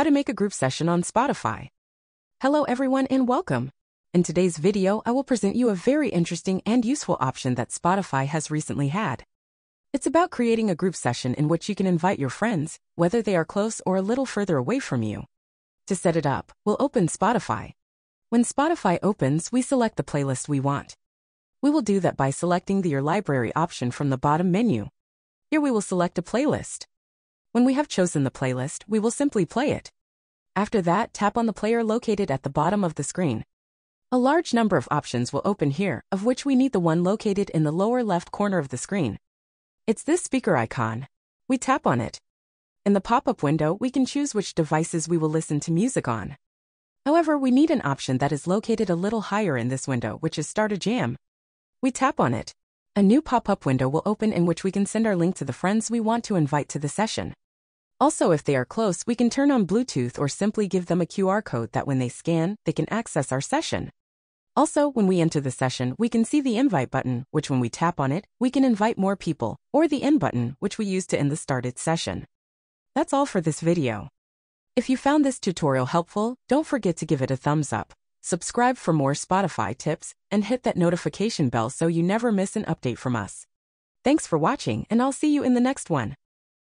How to make a group session on Spotify. Hello everyone and welcome. In today's video, I will present you a very interesting and useful option that Spotify has recently had. It's about creating a group session in which you can invite your friends, whether they are close or a little further away from you. To set it up, we'll open Spotify. When Spotify opens, we select the playlist we want. We will do that by selecting the Your Library option from the bottom menu. Here we will select a playlist. When we have chosen the playlist, we will simply play it. After that, tap on the player located at the bottom of the screen. A large number of options will open here, of which we need the one located in the lower left corner of the screen. It's this speaker icon. We tap on it. In the pop-up window, we can choose which devices we will listen to music on. However, we need an option that is located a little higher in this window, which is Start a Jam. We tap on it. A new pop-up window will open in which we can send our link to the friends we want to invite to the session. Also, if they are close, we can turn on Bluetooth or simply give them a QR code that when they scan, they can access our session. Also, when we enter the session, we can see the invite button, which when we tap on it, we can invite more people, or the end button, which we use to end the started session. That's all for this video. If you found this tutorial helpful, don't forget to give it a thumbs up, subscribe for more Spotify tips, and hit that notification bell so you never miss an update from us. Thanks for watching, and I'll see you in the next one.